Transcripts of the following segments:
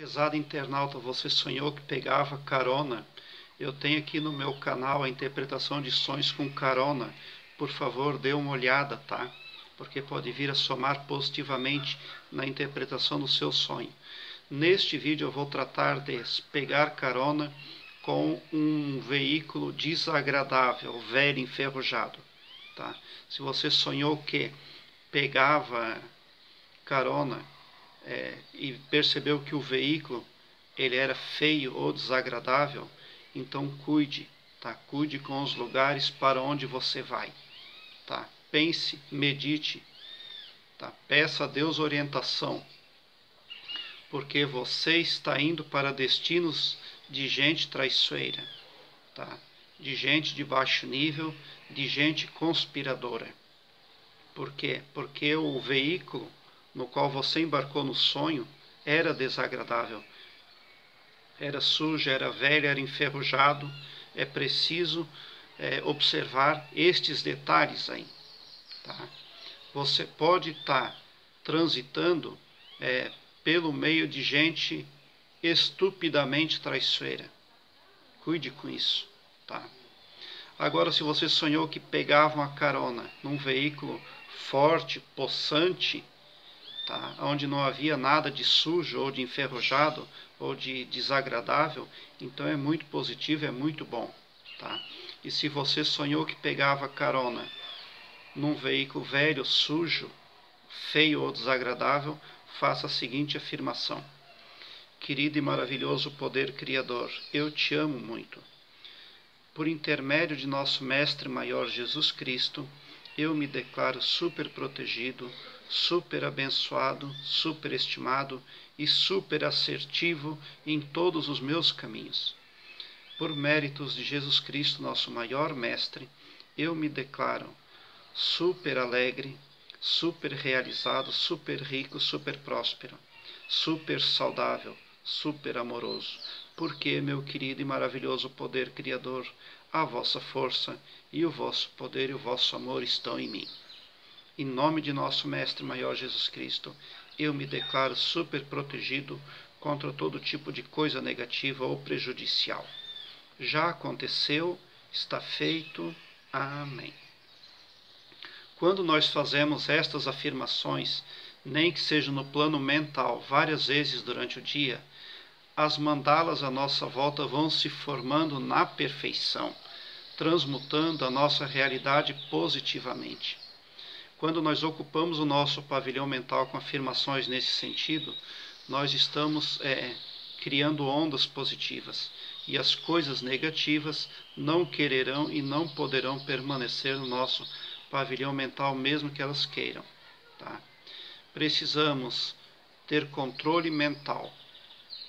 Prezado internauta, você sonhou que pegava carona? Eu tenho aqui no meu canal a interpretação de sonhos com carona. Por favor, dê uma olhada, tá? Porque pode vir a somar positivamente na interpretação do seu sonho. Neste vídeo eu vou tratar de pegar carona com um veículo desagradável, velho, enferrujado. Tá? Se você sonhou que pegava carona é, e percebeu que o veículo ele era feio ou desagradável, então cuide, tá? Cuide com os lugares para onde você vai, tá? Pense, medite, tá? Peça a Deus orientação, porque você está indo para destinos de gente traiçoeira, tá? De gente de baixo nível, de gente conspiradora. Por quê? Porque o veículo no qual você embarcou no sonho era desagradável. Era sujo, era velho, era enferrujado. É preciso é, observar estes detalhes aí. Tá? Você pode estar tá transitando é, pelo meio de gente estupidamente traiçoeira. Cuide com isso. Tá? Agora, se você sonhou que pegava uma carona num veículo forte, possante, tá? onde não havia nada de sujo ou de enferrujado ou de desagradável, então é muito positivo, é muito bom. Tá? E se você sonhou que pegava carona num veículo velho, sujo, feio ou desagradável, faça a seguinte afirmação: Querido e maravilhoso poder criador, eu te amo muito. Por intermédio de nosso Mestre Maior Jesus Cristo, eu me declaro super protegido, super abençoado, super estimado e super assertivo em todos os meus caminhos. Por méritos de Jesus Cristo, nosso maior mestre, eu me declaro super alegre, super realizado, super rico, super próspero, super saudável, super amoroso, porque, meu querido e maravilhoso poder criador, a vossa força e o vosso poder e o vosso amor estão em mim. Em nome de nosso Mestre Maior Jesus Cristo, eu me declaro super protegido contra todo tipo de coisa negativa ou prejudicial. Já aconteceu, está feito. Amém. Quando nós fazemos estas afirmações, nem que seja no plano mental, várias vezes durante o dia, as mandalas à nossa volta vão se formando na perfeição, transmutando a nossa realidade positivamente. Quando nós ocupamos o nosso pavilhão mental com afirmações nesse sentido, nós estamos é, criando ondas positivas e as coisas negativas não quererão e não poderão permanecer no nosso pavilhão mental, mesmo que elas queiram. Tá? Precisamos ter controle mental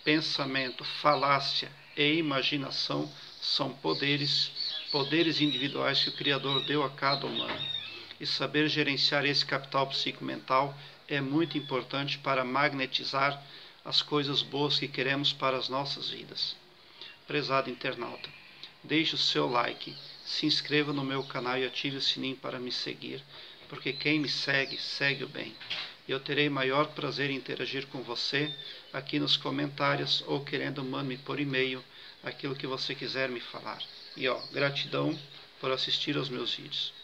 pensamento, falácia e imaginação são poderes, poderes individuais que o Criador deu a cada humano. E saber gerenciar esse capital psicomental é muito importante para magnetizar as coisas boas que queremos para as nossas vidas. Prezado internauta, deixe o seu like, se inscreva no meu canal e ative o sininho para me seguir, porque quem me segue, segue o bem. Eu terei maior prazer em interagir com você aqui nos comentários ou querendo mande-me por e-mail aquilo que você quiser me falar. E ó, gratidão por assistir aos meus vídeos.